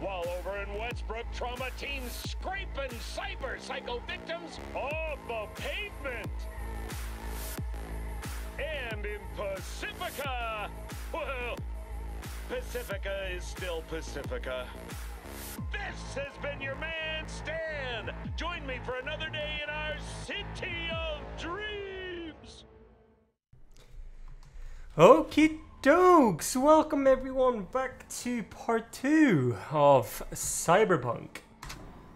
While over in Westbrook, trauma teams scraping cyber psycho victims off the pavement. And in Pacifica, well, Pacifica is still Pacifica. This has been your man, Stan. Join me for another day in our city of dreams. Okie dokes! Welcome everyone back to part two of Cyberpunk.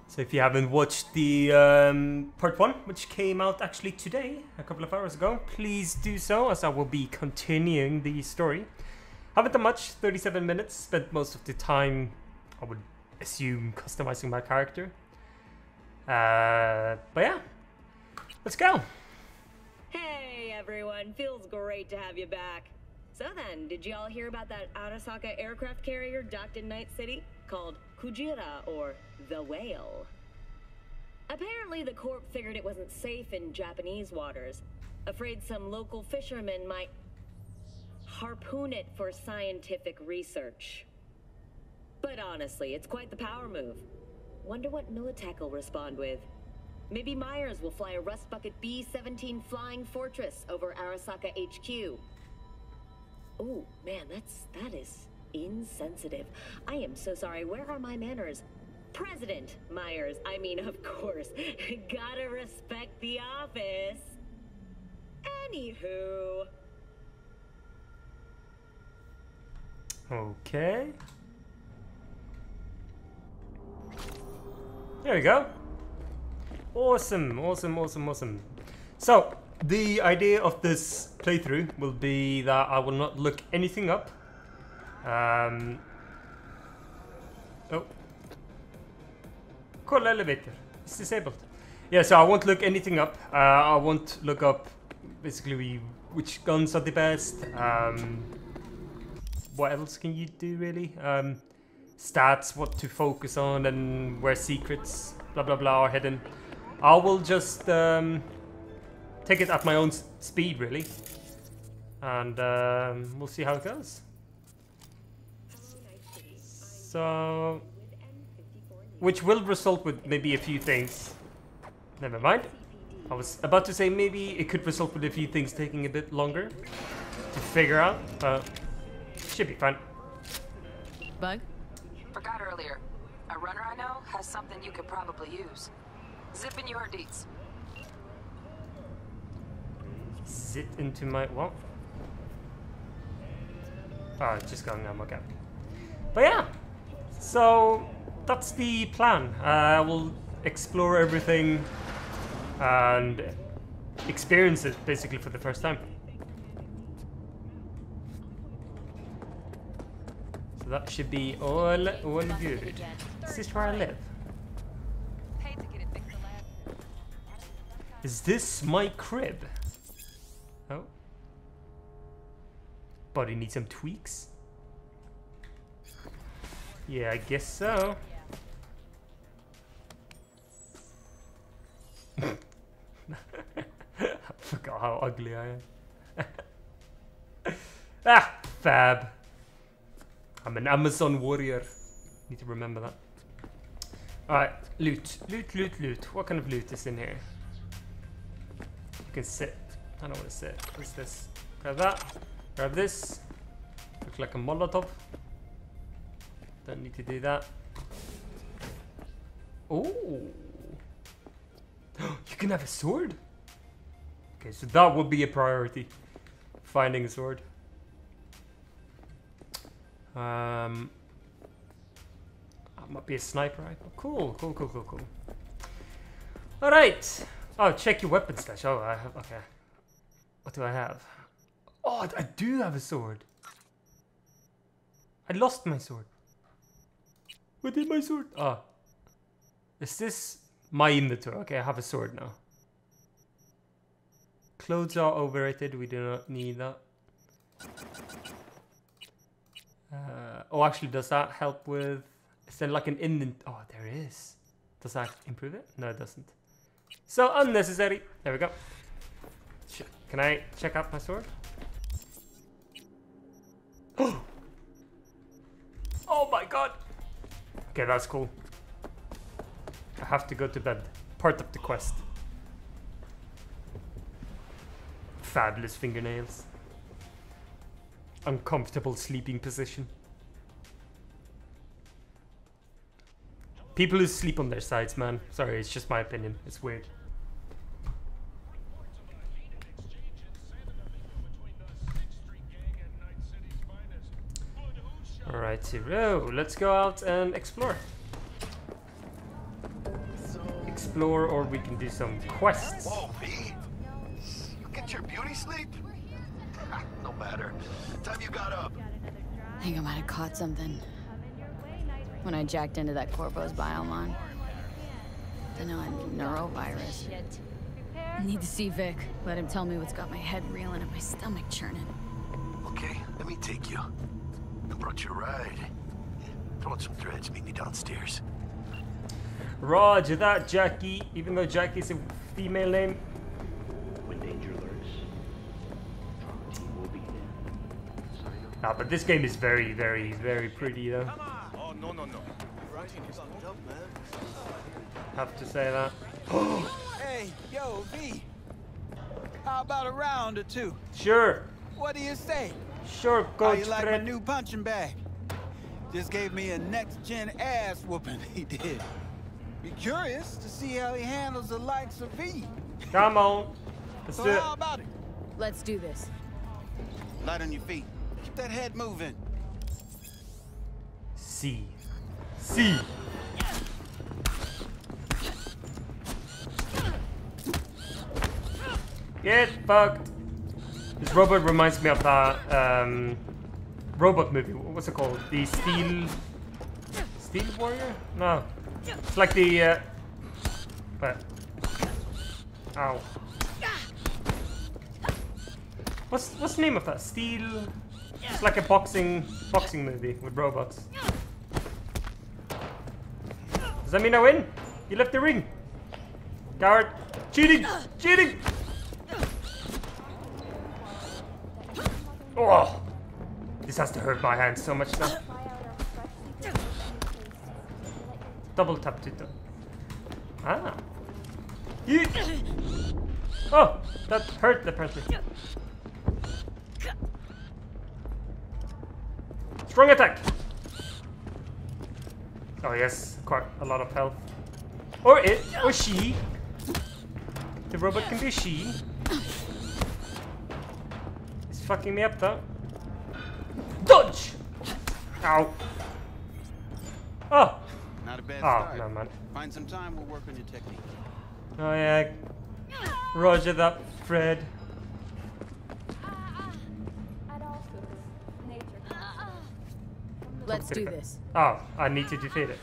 So if you haven't watched the um, part one, which came out actually today, a couple of hours ago, please do so as I will be continuing the story. Haven't done much, 37 minutes, spent most of the time, I would assume, customizing my character. Uh, but yeah, let's go! Hey everyone, feels great to have you back. So then, did you all hear about that Arasaka aircraft carrier docked in Night City? Called Kujira, or the Whale. Apparently the Corp figured it wasn't safe in Japanese waters. Afraid some local fishermen might harpoon it for scientific research. But honestly, it's quite the power move. Wonder what Militech will respond with. Maybe Myers will fly a Rust Bucket B-17 Flying Fortress over Arasaka HQ. Oh, man, that's... that is insensitive. I am so sorry. Where are my manners? President Myers. I mean, of course. Gotta respect the office. Anywho... Okay. There we go. Awesome, awesome, awesome, awesome. So, the idea of this playthrough will be that I will not look anything up. Um, oh. Call elevator. It's disabled. Yeah, so I won't look anything up. Uh, I won't look up basically which guns are the best. Um, what else can you do really? Um, stats, what to focus on, and where secrets, blah blah blah, are hidden. I will just um, take it at my own speed, really, and um, we'll see how it goes. So, which will result with maybe a few things. Never mind. I was about to say maybe it could result with a few things taking a bit longer to figure out, but should be fine. Bug? Forgot earlier. A runner I know has something you could probably use. Zip in your deets. Zit into my? Oh, it's just going on, okay. But yeah, so that's the plan. Uh, I will explore everything and experience it basically for the first time. So that should be all, all good. Is this where I live? Is this my crib? Body needs some tweaks? Yeah, I guess so. I forgot how ugly I am. ah, fab. I'm an Amazon warrior. Need to remember that. Alright, loot. Loot, loot, loot. What kind of loot is in here? You can sit. I don't want to sit. What's this? Grab that. Grab this. Looks like a Molotov. Don't need to do that. Oh. you can have a sword? Okay, so that would be a priority. Finding a sword. Um, that might be a sniper rifle. Cool, cool, cool, cool, cool. All right. Oh, check your weapon stash. Oh, I have. Okay. What do I have? Oh, I do have a sword. I lost my sword. Where did my sword? Ah. Is this my inventory? Okay, I have a sword now. Clothes are overrated. We do not need that. Uh, oh, actually, does that help with? Is there like an in? Oh, there is. Does that improve it? No, it doesn't. So unnecessary. There we go. Can I check out my sword? oh my god. Okay, that's cool. I have to go to bed. Part of the quest. Fabulous fingernails. Uncomfortable sleeping position. People who sleep on their sides, man. Sorry, it's just my opinion. It's weird. Alright, zero. Let's go out and explore. Explore, or we can do some quests. Whoa, V. You get your beauty sleep? no matter. Time you got up. I think I might have caught something. When I jacked into that Corpo's biomon. Then I'm neurovirus. Need to see Vik. Let him tell me what's got my head reeling and my stomach churning. Okay, let me take you. I brought you a ride. Throw on some threads, meet me downstairs. Roger that, Jackie. Even though Jackie's a female name. When danger lurks, our team will be there. Ah, but this game is very, very, very pretty though. Oh, no, no, no. Have to say that. Hey, yo, V. How about a round or two? Sure, What do you say? Sure, How Coach you like my new punching bag? Just gave me a next-gen ass whooping, he did. Be curious to see how he handles the likes of V. Come on. Let's So do it. how about it? Let's do this. Light on your feet. Keep that head moving. C. C. Get fucked. This robot reminds me of that um, robot movie. What's it called? The Steel. Steel Warrior? No. It's like the. Uh, what? Ow. What's what's the name of that? Steel. It's like a boxing boxing movie with robots. Does that mean I win? You left the ring. Coward. Cheating! Cheating! Oh! This has to hurt my hand so much now. Double tap to. Ah. Oh! That hurt the person. Strong attack! Oh yes, quite a lot of health. Or it, or she. The robot can be she. It's fucking me up though. Dodge! Ow. Oh! Not a bad Oh, start. no man. Find some time, we'll work on your technique. Oh yeah. Roger that, Fred. Let's do this. Oh, I need to defeat it.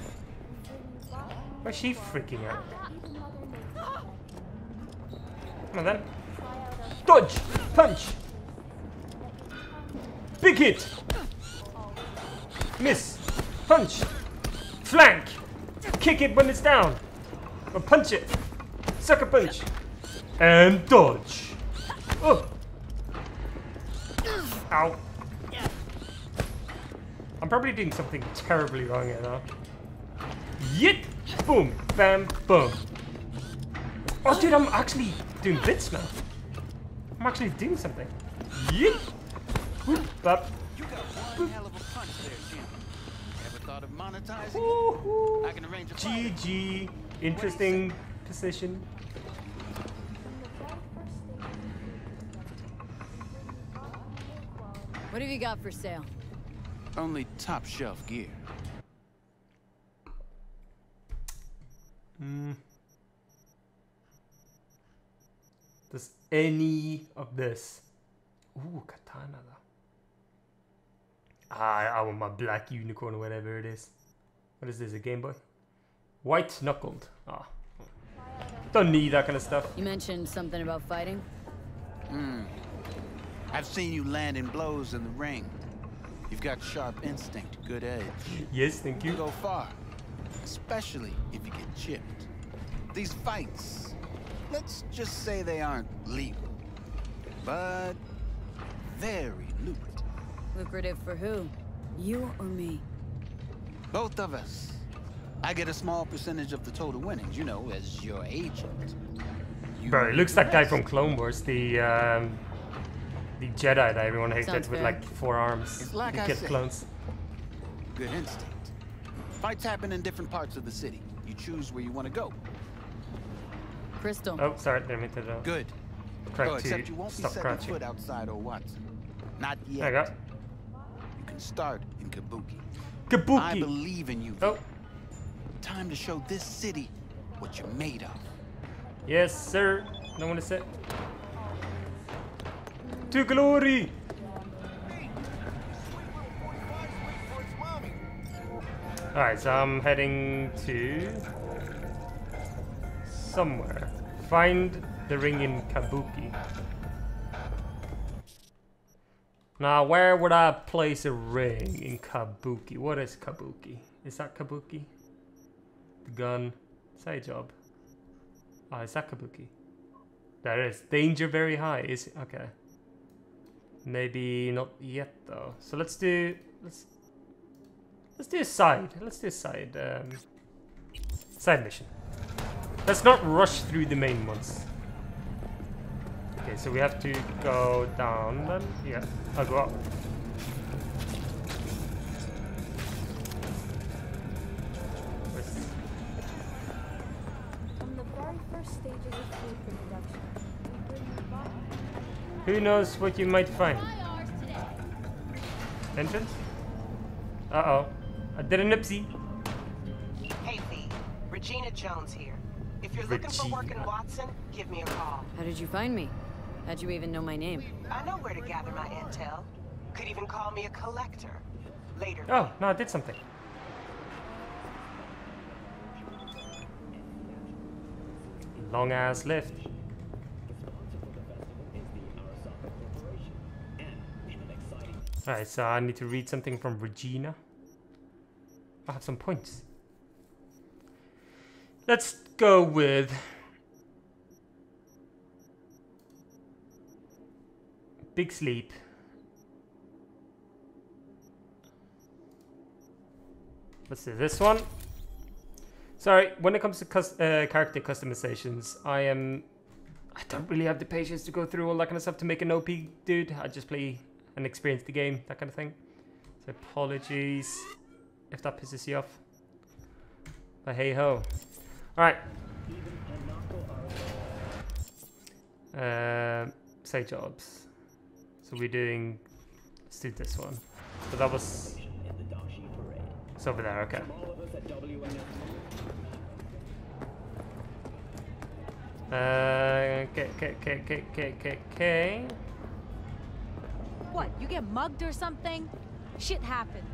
Why's she freaking out? Come on then. Dodge! Punch! Big it. Miss! Punch! Flank! Kick it when it's down! Or punch it! Sucker punch! And dodge! Oh! Ow. I'm probably doing something terribly wrong here now. Yit! Boom! Bam! Boom! Oh, dude, I'm actually doing bits now. I'm actually doing something. Yit! Whoop! Bop! You got one hell of a punch there, Jim. Ever thought of monetizing? Woohoo! I can arrange a. GG. Interesting position. What have you got for sale? Only top shelf gear. Hmm. Does any of this? Ooh, katana though. Ah, I want my black unicorn or whatever it is. What is this? A Game Boy? White knuckled. Ah. Don't need that kind of stuff. You mentioned something about fighting? Hmm. I've seen you landing blows in the ring. You've got sharp instinct, good edge. Yes, thank You you. go far, especially if you get chipped. These fights, let's just say they aren't legal, but very lucrative. Lucrative for who? You or me? Both of us. I get a small percentage of the total winnings, you know, as your agent. You Bro, it looks that guy from Clone Wars, the um, the Jedi that everyone hated Sounds with fair. like four arms. It's like He I killed said. clones. Good instinct. Fights happen in different parts of the city. You choose where you want to go. Crystal. Oh, sorry, didn't mean to Good. crack oh, except you won't be stop setting crouching. foot outside or Watson. Not There yet. You can start in Kabuki. Kabuki. I believe in you. Oh, Time to show this city what you're made of. yes, sir. No one to say. To glory! Alright, so I'm heading to somewhere. Find the ring in Kabuki. Now, where would I place a ring in Kabuki? What is Kabuki? Is that Kabuki? The gun. Side job. Oh, is that Kabuki? There is. Danger very high. Is okay. Maybe not yet though. So let's do let's let's do a side. Let's do a side um, side mission. Let's not rush through the main ones. Okay, so we have to go down then. Yeah, I'll go up. Where's- From the very first stages of food production, we bring you by. Who knows what you might find? Entrance? Uh oh. I did an oopsie. Hey, V. Regina Jones here. If you're looking for work in Watson, give me a call. How did you find me? How'd you even know my name? I know where to gather my intel. Could even call me a collector. Later. Oh, no, I did something. Long ass lift. Alright, so I need to read something from Regina. I have some points. Let's go with Big Sleep. Let's do this one. Sorry, when it comes to cus- uh, character customizations, I am. I don't really have the patience to go through all that kind of stuff to make an OP dude. I just play and experience the game, that kind of thing. So apologies if that pisses you off. But hey ho. Alright. Uh, say jobs. So we're doing. Let's do this one. So that was. It's over there, okay. Uh, okay, okay, okay, okay, okay, okay, okay. What, you get mugged or something? Shit happens.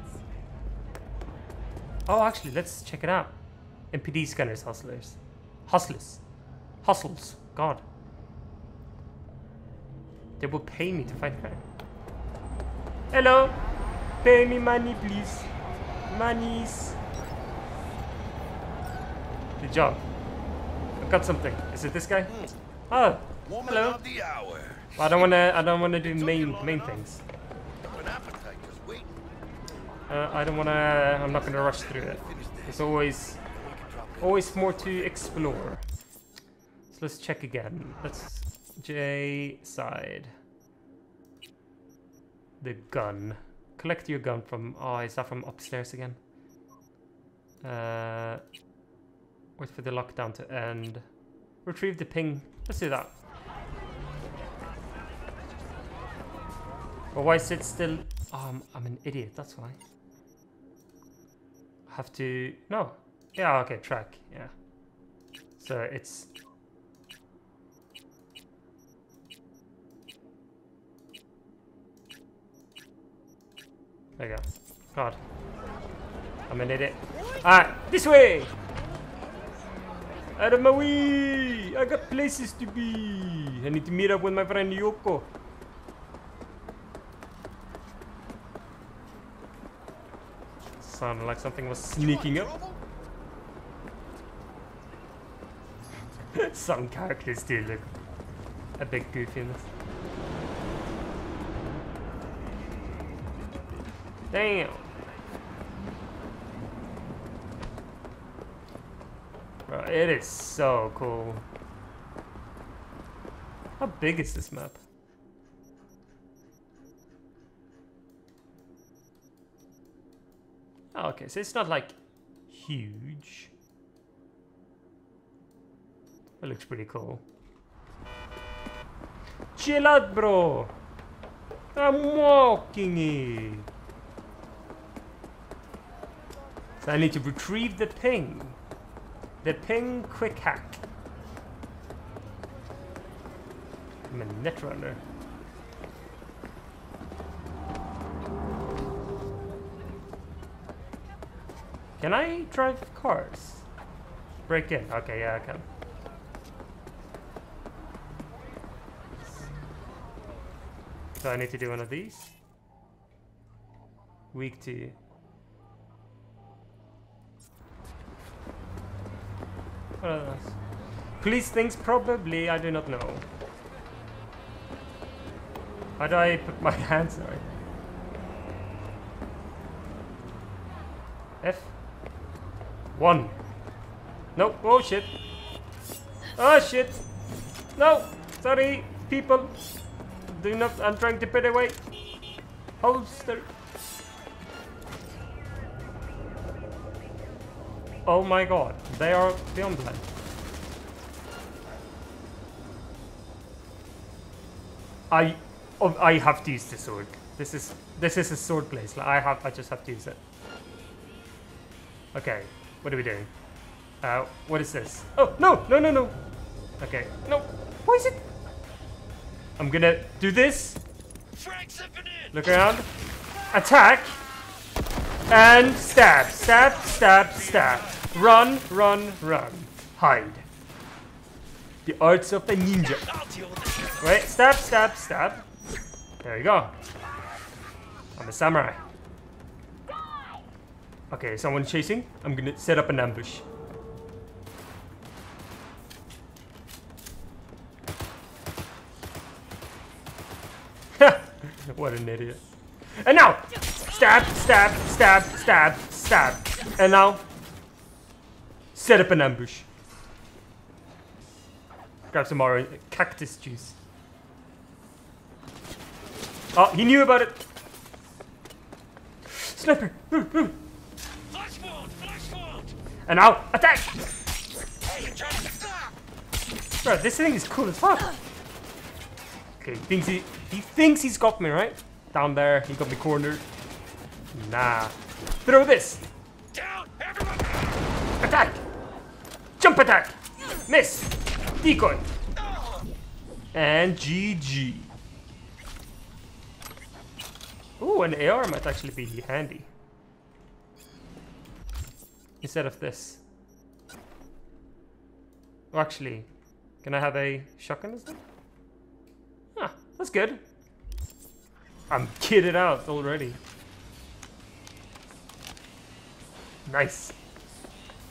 Oh, actually, let's check it out. MPD scanners, hustlers. Hustlers. Hustles. God. They will pay me to find her. Hello. Pay me money, please. Monies. Good job. I've got something. Is it this guy? Oh, hello. hour. I don't wanna. I don't wanna do main main things. An appetite just waiting. Uh, I don't wanna. I'm not gonna rush through it. There's always, always more to explore. So let's check again. Let's J side. The gun. Collect your gun from. Oh, is that from upstairs again? Uh, wait for the lockdown to end. Retrieve the ping. Let's do that. But why sit still? Oh, I'm, I'm an idiot, that's why. Have to... No. Yeah, okay, track, yeah. So it's... There you go. God. I'm an idiot. Alright, this way! Out of my way! I got places to be! I need to meet up with my friend Yoko. Sounded like something was sneaking up. Some characters do look a bit goofy in this. Damn! Bro, it is so cool. How big is this map? Oh, okay, so it's not like huge. It looks pretty cool. Chill out, bro! I'm walking it! So I need to retrieve the ping. The ping quick hack. I'm a netrunner. Can I drive cars? Break in. Okay, yeah, I can. So I need to do one of these. Week two. Police things probably, I do not know. How do I put my hands on? F? One. No, oh shit. Oh shit. No, sorry, people. Do not, I'm trying to put away. Holster. Oh my god, they are beyond that. I, oh, I have to use the sword. This is this is a sword place. Like, I have, I just have to use it. Okay, what are we doing? Uh, what is this? Oh no, no, no, no. Okay, no. Why is it? I'm gonna do this. Look around. Attack. And stab, stab, stab, stab. Run, run, run. Hide. The arts of a ninja. Wait, stab, stab, stab. There you go. I'm a samurai. Okay, someone chasing. I'm gonna set up an ambush. what an idiot. And now! Stab, stab, stab, stab, stab. And now, set up an ambush. Grab some more uh, cactus juice. Oh, he knew about it. Sniper! And now, attack! Bro, this thing is cool as fuck. Okay, he thinks he he thinks he's got me, right? Down there, he got me cornered. Nah. Throw this! Down, Attack! Jump attack! Miss! Decoy! And GG. Ooh, an AR might actually be handy. Instead of this. Oh, actually, can I have a shotgun instead? Ah, that's good. I'm kitted out already. Nice.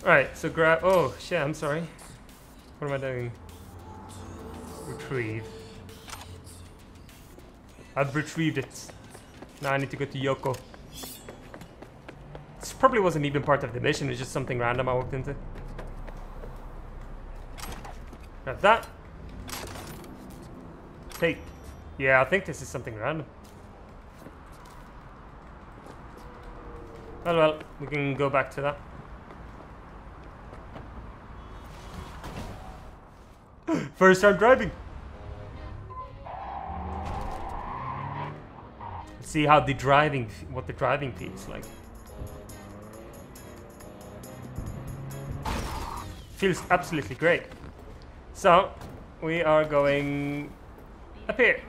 Alright, so grab... Oh, shit, I'm sorry. What am I doing? Retrieve. I've retrieved it. Now I need to go to Yoko. This probably wasn't even part of the mission, it's just something random I walked into. Grab that. Take. Yeah, I think this is something random. Well, well, we can go back to that. First time driving. Let's see how the driving, what the driving feels like. Feels absolutely great. So, we are going up here.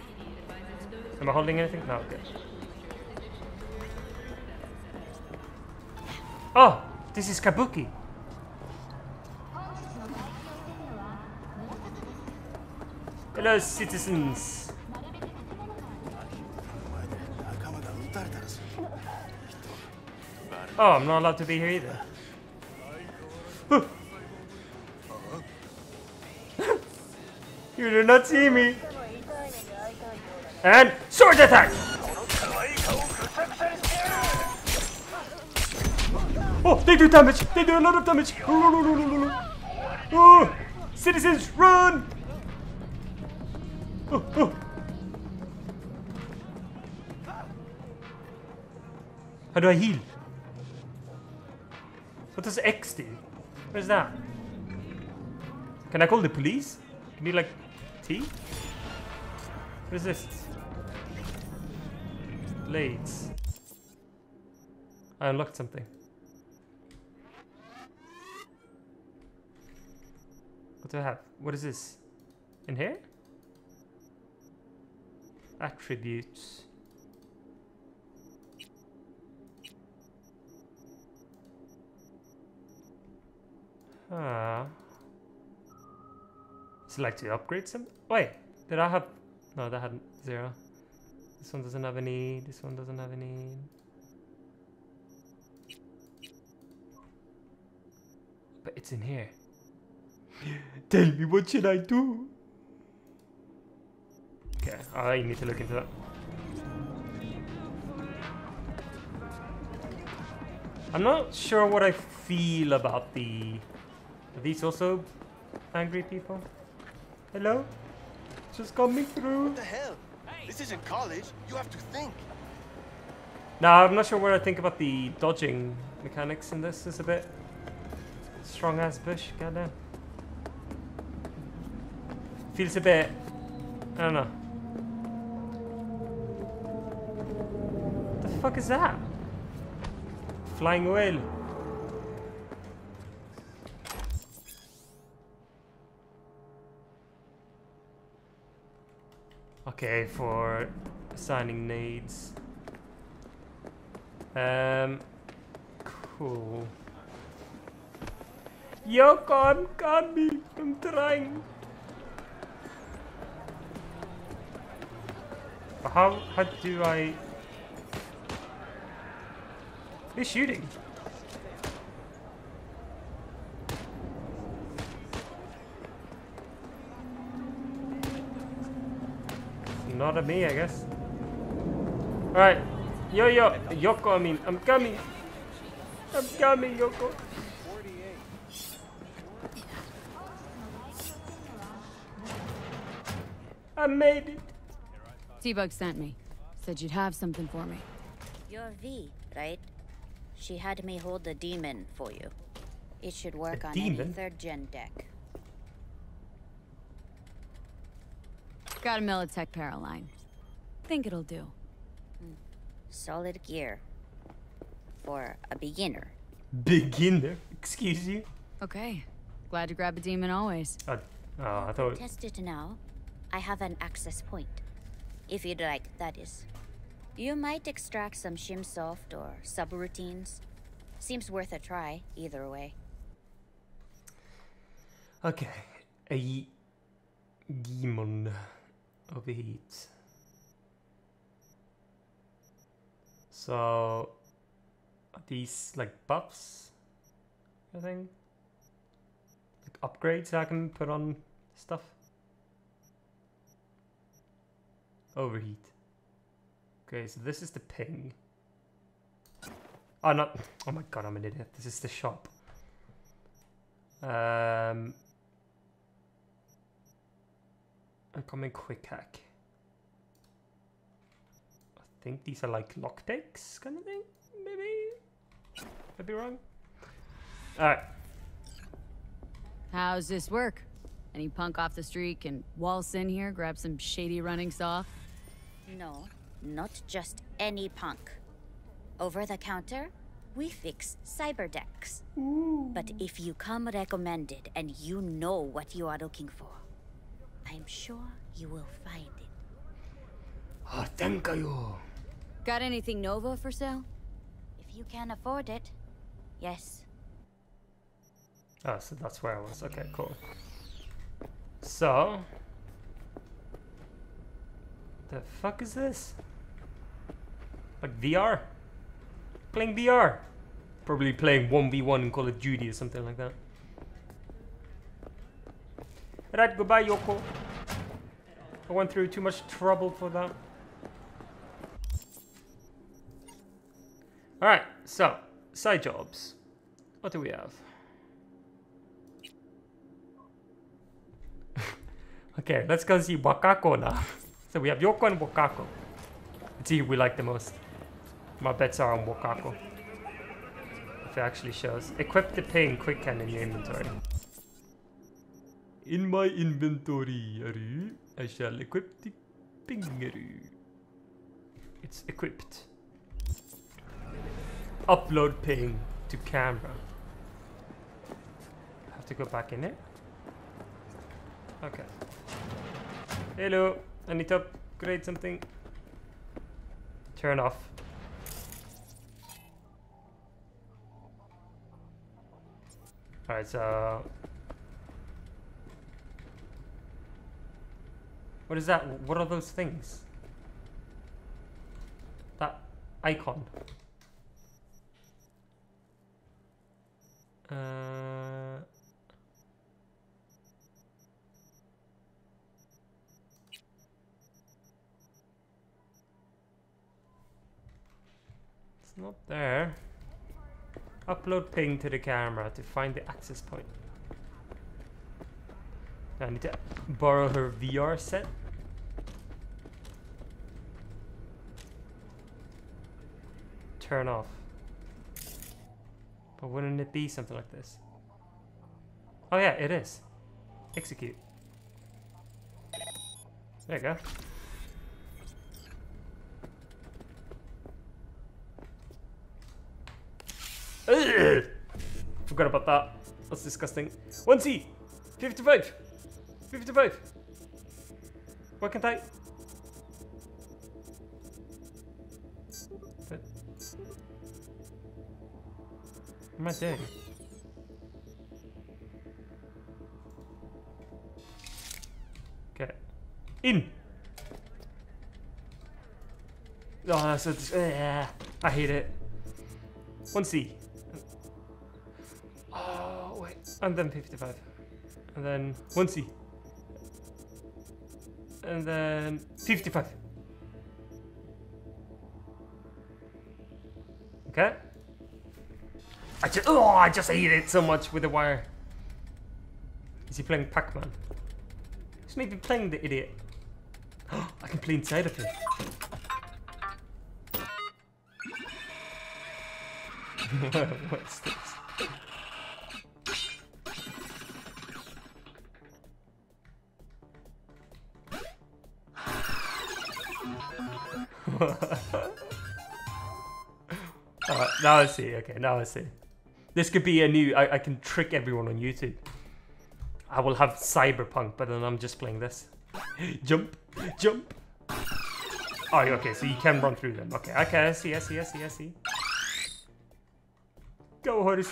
Am I holding anything? No, okay. Oh, this is Kabuki. Hello, citizens. Oh, I'm not allowed to be here either. you do not see me. And sword attack! Oh, they do damage! They do a lot of damage! Oh, citizens, run! How do I heal? What does X do? Where's that? Can I call the police? Can you like T? What is this? Blades. I unlocked something. What do I have? What is this? In here? Attributes. Ah. Select to upgrade some. Wait, did I have? No, that had zero. This one doesn't have any. This one doesn't have any. But it's in here. Tell me what should I do? Okay, I need to look into that. I'm not sure what I feel about the are these also angry people? Hello? Just coming through. What the hell? This isn't college. You have to think. Now, I'm not sure what I think about the dodging mechanics in this. It's a bit strong as bush, goddamn. Feels a bit I don't know. Fuck is that? Flying whale. Okay, for assigning needs. Um, cool. Yoko, I'm coming. I'm trying. How how do I? Who's shooting? Not at me, I guess. Alright. Yo, yo. Yoko, I mean. I'm coming. I'm coming, Yoko. I made it. T-Bug sent me. Said you'd have something for me. You're V, right? She had me hold the daemon for you. It should work A on daemon? any third gen deck. Got a Militech Paraline. Think it'll do. Solid gear. For a beginner. Beginner? Excuse you? Okay. Glad to grab a daemon always. Uh, oh, I thought. Test it now. I have an access point. If you'd like, that is. You might extract some shimsoft or subroutines. Seems worth a try, either way. Okay. A daemon overheats. So these like buffs? I think. Like upgrades I can put on stuff. Overheat. Okay, so this is the ping. Oh, not. Oh my god, I'm an idiot. This is the shop. Um, I'm coming quick hack. I think these are like lockpicks kind of thing. Maybe. Could be wrong. Alright. How's this work? Any punk off the street can waltz in here, grab some shady running saw? No, not just any punk. Over the counter, we fix cyber decks. But if you come recommended and you know what you are looking for, I'm sure you will find it. Ah, oh, thank you. Got anything Nova for sale? If you can afford it, yes. Oh, so that's where I was. Okay, cool. So, The fuck is this? Like VR? Playing VR? Probably playing 1v1 in Call of Duty or something like that. Right, goodbye Yoko. I went through too much trouble for that. Alright, so, side jobs. What do we have? okay, let's go see Wakako now. so we have Yoko and Wakako. Let's see who we like the most. My bets are on Wakako. If it actually shows. Equip the ping quick can in your inventory. In my inventory, Aru, I shall equip the pingaroo. It's equipped. Upload ping to camera. Have to go back in it. Okay. Hello, I need to upgrade something. Turn off. Alright, so What is that? What are those things? That icon. Uh, it's not there. Upload ping to the camera to find the access point. I need to borrow her VR set. Turn off. But wouldn't it be something like this? Oh yeah, it is. Execute. There you go. Ugh! Forgot about that. That's disgusting. 1C! 55! 55! Why can't I? I doing? Okay. In! Oh, that's a, uh, I hate it. 1C. And then 55. And then 1C. And then 55. Okay. I just, oh, I just hate it so much with the wire. Is he playing Pac-Man? He's maybe playing the idiot. I can play inside of him. What's this? uh, now I see. Okay, now I see. This could be a new. I, I can trick everyone on YouTube. I will have Cyberpunk, but then I'm just playing this. jump, jump. Oh, okay. So you can run through them. Okay, okay. I see. I see. I see. I see. Go, Horace.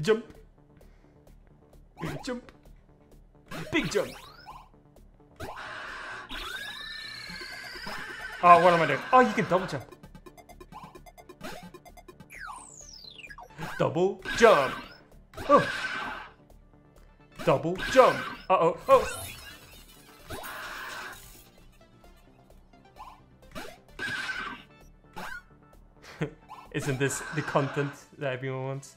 Jump. Jump. Big jump. Oh, what am I doing? Oh, you can double jump. Double jump. Oh. Double jump. Uh-oh. Oh. Isn't this the content that everyone wants?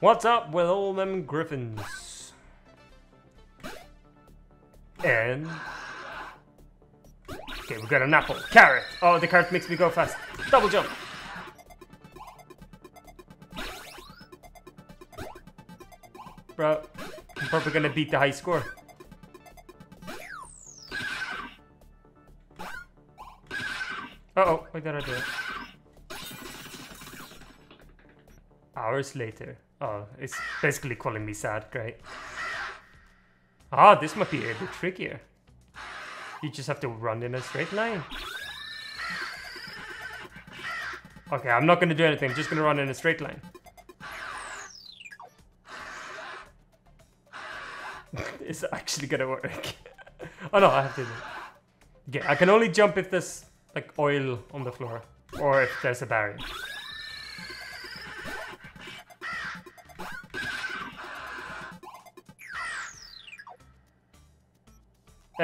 What's up with all them griffins? And... Okay, we got an apple. Carrot! Oh, the carrot makes me go fast. Double jump! Bro, I'm probably gonna beat the high score. Uh-oh, why did I do it? Hours later. Oh, it's basically calling me sad, great. Ah, this might be a bit trickier. You just have to run in a straight line. Okay, I'm not gonna do anything, I'm just gonna run in a straight line. is actually gonna work. oh no, I have to. Yeah, I can only jump if there's like oil on the floor or if there's a barrier.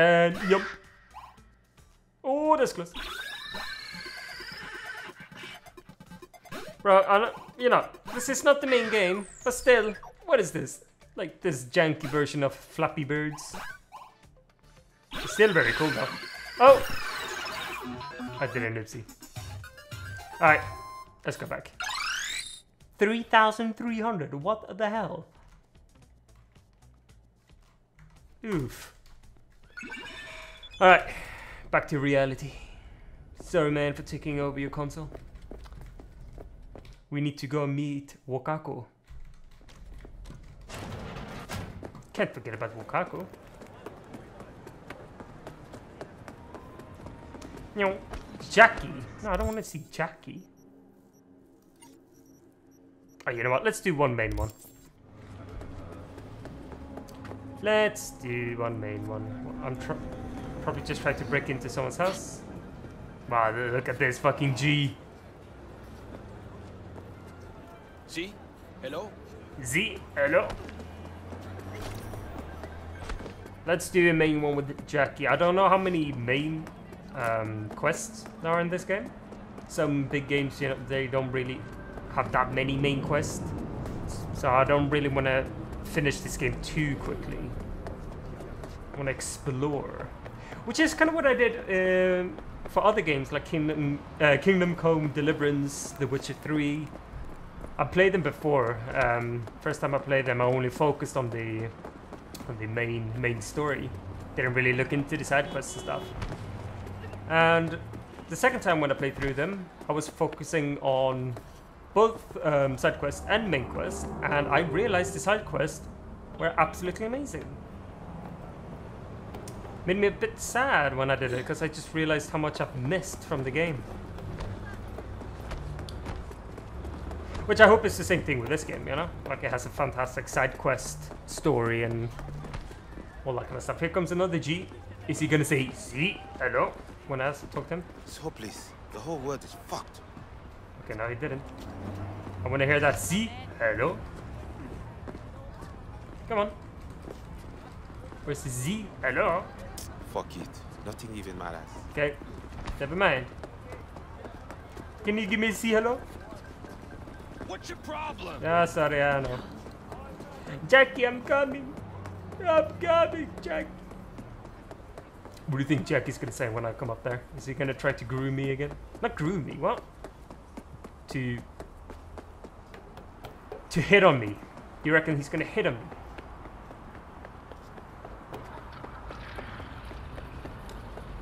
And yep. Oh, that's close. Bro, I you know, this is not the main game, but still, what is this? Like this janky version of Flappy Birds. It's still very cool though. Oh! I did an oopsie. Alright, let's go back. 3,300, what the hell? Oof. Alright, back to reality. Sorry man for taking over your console. We need to go meet Wakako. Can't forget about Wakako. No, Jackie. No, I don't want to see Jackie. Oh, you know what? Let's do one main one. Let's do one main one. I'm tr probably just trying to break into someone's house. Wow, look at this fucking G. Z, hello? Z, hello? Let's do a main one with Jackie. I don't know how many main um, quests there are in this game. Some big games, you know, they don't really have that many main quests. So I don't really want to finish this game too quickly. I want to explore. Which is kind of what I did um, for other games like Kingdom, uh, Kingdom Come Deliverance, The Witcher 3. I played them before. Um, first time I played them, I only focused on the on the main main story. Didn't really look into the side quests and stuff. And the second time when I played through them, I was focusing on both um, side quests and main quest, and I realized the side quests were absolutely amazing. Made me a bit sad when I did it, because I just realized how much I've missed from the game. Which I hope is the same thing with this game, you know? Like it has a fantastic side quest story and all that kind of stuff. Here comes another G. Is he gonna say Z? Hello? When I talk to him? So please, the whole world is fucked. Okay, no he didn't. I wanna hear that Z. Hello? Come on. Where's the Z? Hello? Fuck it. Nothing even matters. Okay. Never mind. Can you give me a C hello? What's your problem? Yeah, sorry, I know. Jackie, I'm coming. I'm coming, Jackie. What do you think Jackie's gonna say when I come up there? Is he gonna try to groom me again? Not groom me, what? To... To hit on me. You reckon he's gonna hit on me?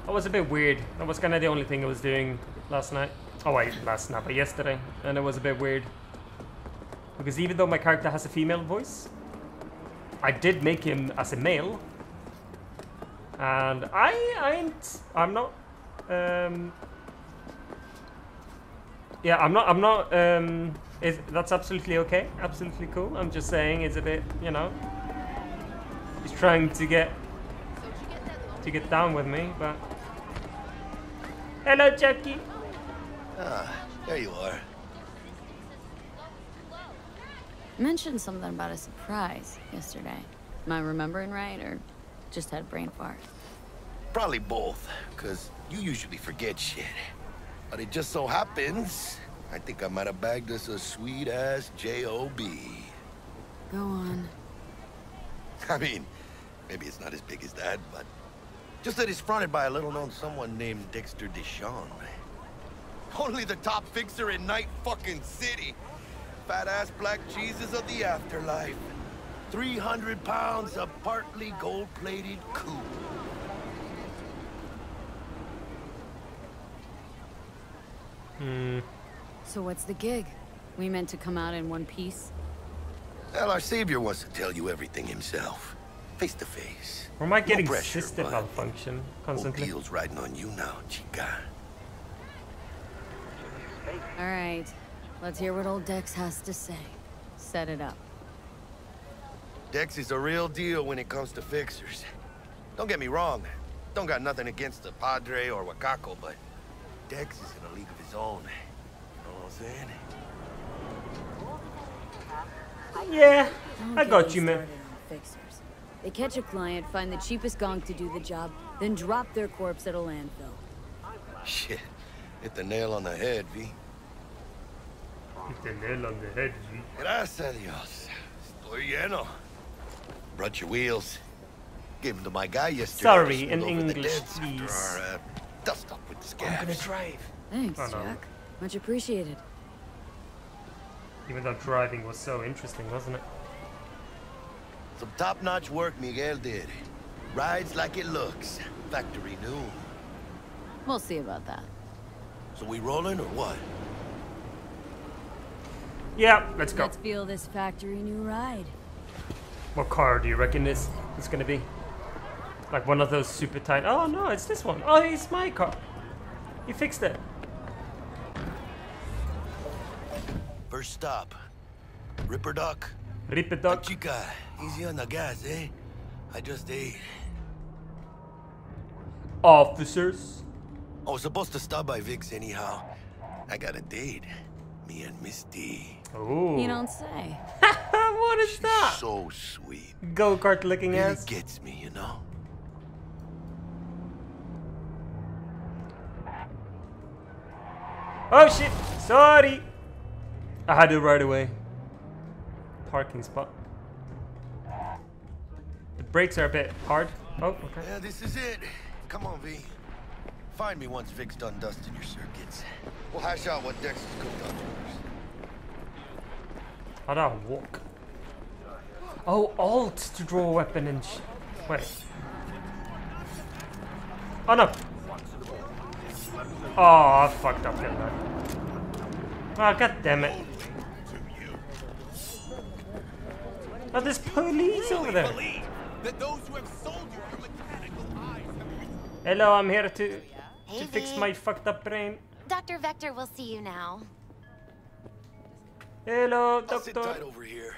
That was a bit weird. That was kind of the only thing I was doing last night. Oh wait, last night, but yesterday. And it was a bit weird. Because even though my character has a female voice, I did make him as a male. And I, I ain't, I'm not, um, yeah, I'm not, I'm not, um, is, that's absolutely okay, absolutely cool. I'm just saying it's a bit, you know, he's trying to get, to get down with me, but. Hello, Jackie. Ah, there you are. mentioned something about a surprise yesterday. Am I remembering right, or just had a brain fart? Probably both, because you usually forget shit. But it just so happens, I think I might have bagged us a sweet-ass J.O.B. Go on. I mean, maybe it's not as big as that, but... Just that it's fronted by a little-known someone named Dexter DeShawn. Only the top fixer in Night fucking City fat-ass black Jesus of the afterlife. 300 pounds of partly gold-plated cool. Hmm. So what's the gig? We meant to come out in one piece? Well, our savior wants to tell you everything himself. Face to face. Or am I getting no pressure, system malfunction constantly? Ordeal's riding on you now, chica. All right. Let's hear what old Dex has to say. Set it up. Dex is a real deal when it comes to fixers. Don't get me wrong. Don't got nothing against the Padre or Wakako, but Dex is in a league of his own. You know what I'm saying? Yeah, I got you, man. Fixers. They catch a client, find the cheapest gonk to do the job, then drop their corpse at a landfill. Shit. Hit the nail on the head, V. Hit the nail on the head, V. Gracias a Dios. Estoy lleno. Brought your wheels. Gave them to my guy yesterday. Sorry, to in over the English, dents after please. Our, uh, dust up with the scabs. I'm gonna drive. Thanks, Oh, no. Jack. Much appreciated. Even though driving was so interesting, wasn't it? Some top-notch work Miguel did. Rides like it looks. Factory new. We'll see about that. So we rolling or what? Yeah, let's go. Let's feel this factory new ride. What car do you reckon this is gonna be? Like one of those super tight. Oh no, it's this one. Oh, it's my car. You fixed it. First stop. Ripperdoc. Ripper Duck. Chica, easy on the gas, eh? I just ate. Officers. I was supposed to stop by Vik's anyhow. I got a date. Me and Misty. Oh. You don't say. what is that? So sweet. Go kart looking Really ass. gets me, you know? Oh shit! Sorry! I had it right away. Parking spot. The brakes are a bit hard. Oh, okay. Yeah, this is it. Come on, V. Find me once Vik's done dusting your circuits. We'll hash out what Dex is cooked up first. How do I walk? Oh, alt to draw a weapon and sh Wait. Oh no! Oh, I fucked up there, man. Oh, god damn it. Oh, there's police over there. That those who have sold you your mechanical eyes Hello, I'm here to, Hey, to fix my fucked up brain. Dr. Vektor will see you now. Hello, doctor. I'll sit tight over here.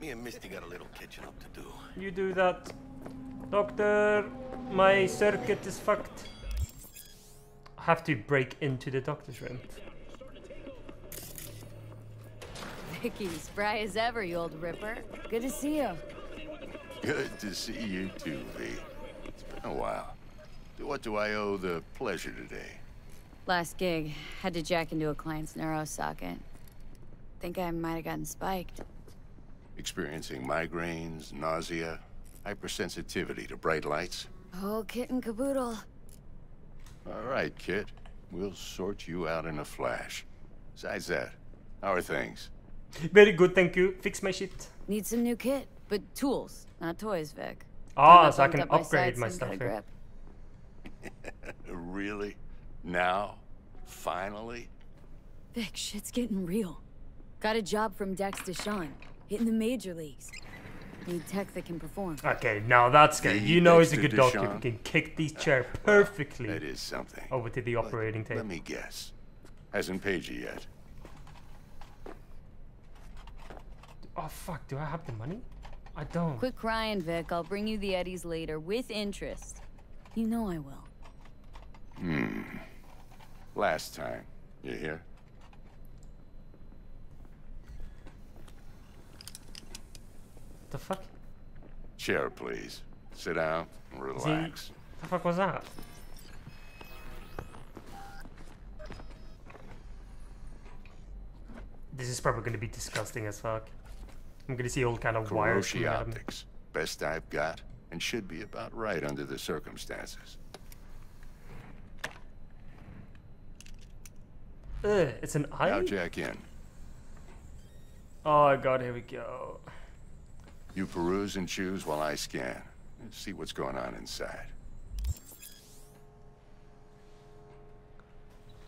Me and Misty got a little catching up to do. You do that. Doctor, my circuit is fucked. I have to break into the doctor's room. Vicky, spry as ever, you old ripper. Good to see you. Good to see you too, V. It's been a while. To What do I owe the pleasure today? Last gig, had to jack into a client's neuro socket. Think I might have gotten spiked. Experiencing migraines, nausea, hypersensitivity to bright lights? Oh, kit and caboodle. All right, kid. We'll sort you out in a flash. Besides that, how are things? Very good, thank you. Fix my shit. Need some new kit, but tools, not toys, Vik. Ah, Time so I can up my upgrade my stuff got a here. really? Now? Finally? Vik, shit's getting real. Got a job from Dexter DeShawn, hitting the major leagues. Need tech that can perform. Okay, now that's good. You know he's a Dexter good doctor. DeShawn? He can kick these chair perfectly That is something. over to the operating table. Let me guess. Hasn't paid you yet. Oh fuck, do I have the money? I don't. Quit crying, Vik. I'll bring you the Eddies later, with interest. You know I will. Hmm. Last time. You hear? The fuck? Chair, please. Sit down and Is he- relax. The fuck was that? This is probably gonna be disgusting as fuck. I'm gonna see all kind of wires Kiroshi coming out of me. Optics. Best I've got, and should be about right under the circumstances. Ugh, it's an eye? Now jack in. Oh god, here we go. You peruse and choose while I scan. See what's going on inside.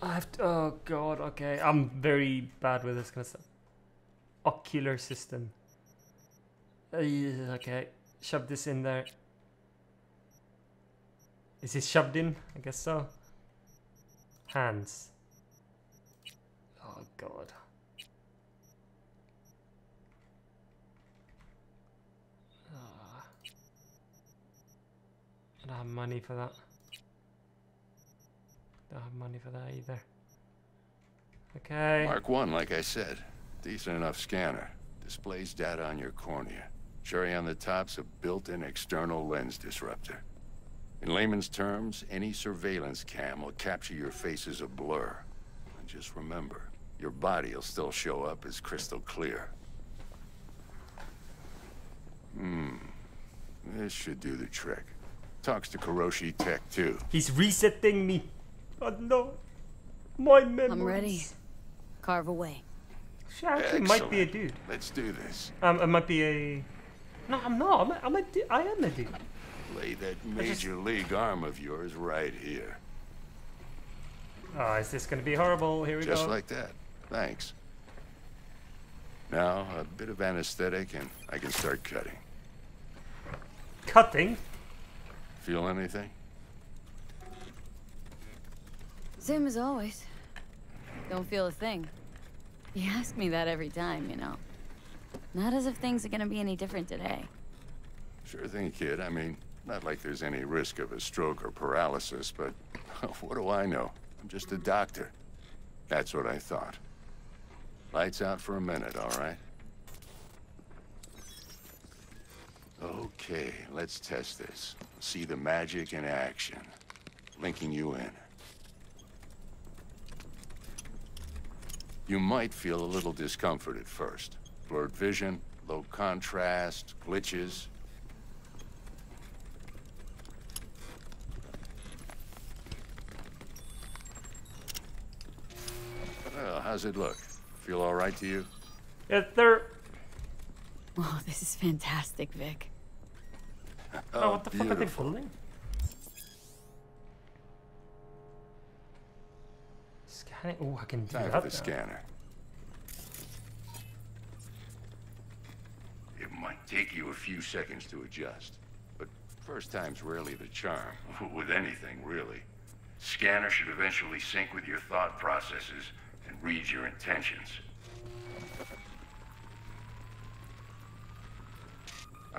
I have to, oh god, okay. I'm very bad with this kind of stuff. Ocular system. Uh, okay, shove this in there. Is this shoved in? I guess so. Hands. Oh god. Have money for that. Don't have money for that either. Okay. Mark 1, like I said. Decent enough scanner. Displays data on your cornea. Cherry on the top's a built-in external lens disruptor. In layman's terms, any surveillance cam will capture your face as a blur. And just remember, your body will still show up as crystal clear. Hmm. This should do the trick. Talks to Kiroshi Tech, too. He's resetting me. Oh no. My memories. I'm ready. Carve away. She actually might be a dude. Let's do this. Um, I might be a... No, I'm not. I'm a, I'm a du- I am a dude. Lay that I just- major league arm of yours right here. Oh, is this gonna be horrible? Here we Just go. Just like that. Thanks. Now, a bit of anesthetic and I can start cutting. Cutting? Feel anything? Same as always. Don't feel a thing. You ask me that every time, you know. Not as if things are gonna be any different today. Sure thing, kid. I mean, not like there's any risk of a stroke or paralysis, but what do I know? I'm just a doctor. That's what I thought. Lights out for a minute, all right? Okay, let's test this. See the magic in action. Linking you in. You might feel a little discomfort at first. Blurred vision, low contrast, glitches. Well, how's it look? Feel all right to you? Yeah, they're... Oh, this is fantastic, Vik. Oh, what the fuck are they beautiful. building? Scanning? Oh, I can do Time for that the now. scanner. It might take you a few seconds to adjust, but first time's rarely the charm. With anything, really. Scanner should eventually sync with your thought processes and read your intentions.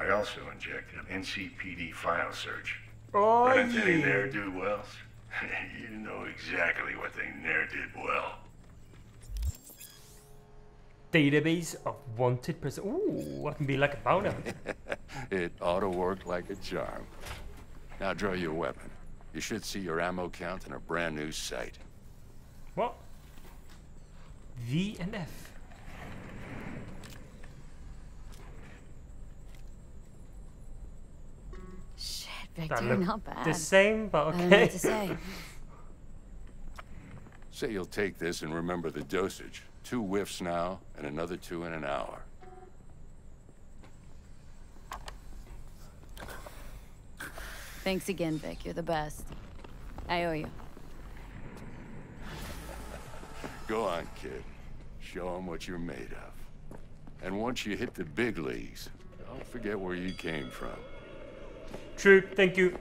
I also inject an NCPD file search. Oh, Run into any yeah. ne'er-do-wells? you know exactly what they ne'er did well. Database of wanted person. Ooh, I can be like a bounty. It ought to work like a charm. Now draw your weapon. You should see your ammo count in a brand new sight. What? V and F. Shit, That Viktor, look not bad. the same, but I don't know okay. what to say. Say you'll take this and remember the dosage. Two whiffs now, and another two in an hour. Thanks again, Vik. You're the best. I owe you. Go on, kid. Show 'em what you're made of. And once you hit the big leagues, don't forget where you came from. True, thank you.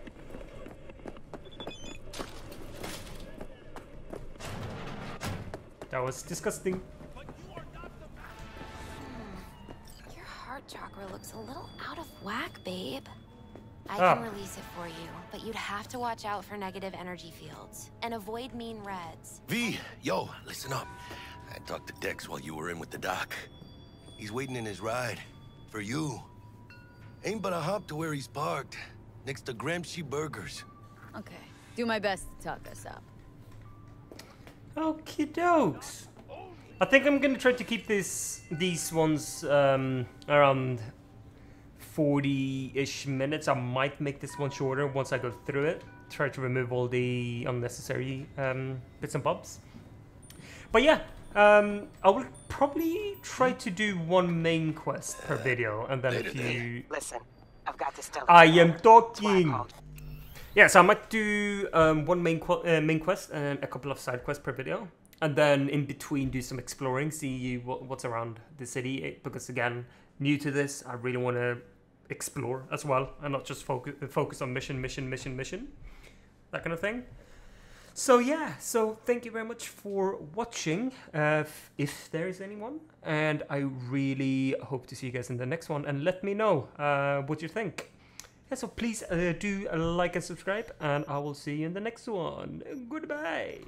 That was disgusting. Your heart chakra looks a little out of whack, babe. I Ah. can release it for you, but you'd have to watch out for negative energy fields and avoid mean reds. V, yo, listen up. I talked to Dex while you were in with the doc. He's waiting in his ride. For you. Ain't but a hop to where he's parked. Next to Gramsci Burgers. Okay. Do my best to talk us up. Okie dokes. I think I'm gonna try to keep this these ones um, around 40-ish minutes. I might make this one shorter once I go through it. Try to remove all the unnecessary um, bits and bobs. But yeah, um, I will probably try to do one main quest per video, and then if you... Listen, I've got to tell I am talking. Yeah, so I might do um, one main qu- uh, main quest and a couple of side quests per video, and then in between do some exploring, see what, what's around the city. eh, Because again, new to this, I really want to explore as well, and not just focus focus on mission, mission, mission, mission, that kind of thing. So yeah, so thank you very much for watching, uh, if there is anyone, and I really hope to see you guys in the next one. And let me know uh, what you think. Yeah, so please uh, do like and subscribe, and I will see you in the next one. Goodbye.